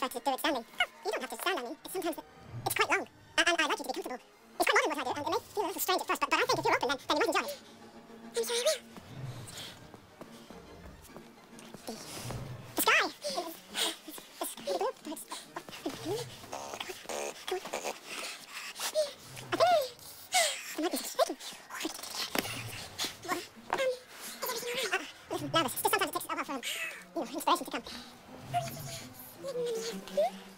prefer to do it standing. Oh, you don't have to stand on me. Sometimes it's quite long. And, I like you to be comfortable. It's quite modern what I do, and it may feel a little strange at first, but, but I think if you're open, then, then sometimes it takes a while for, um, you know, inspiration to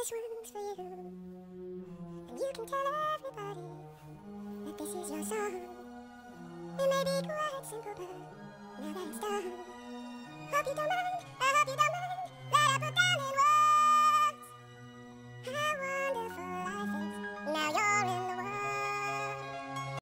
this one's for you. And you can tell everybody that this is your song. It may be quite simple, but now that it's done, hope you don't mind.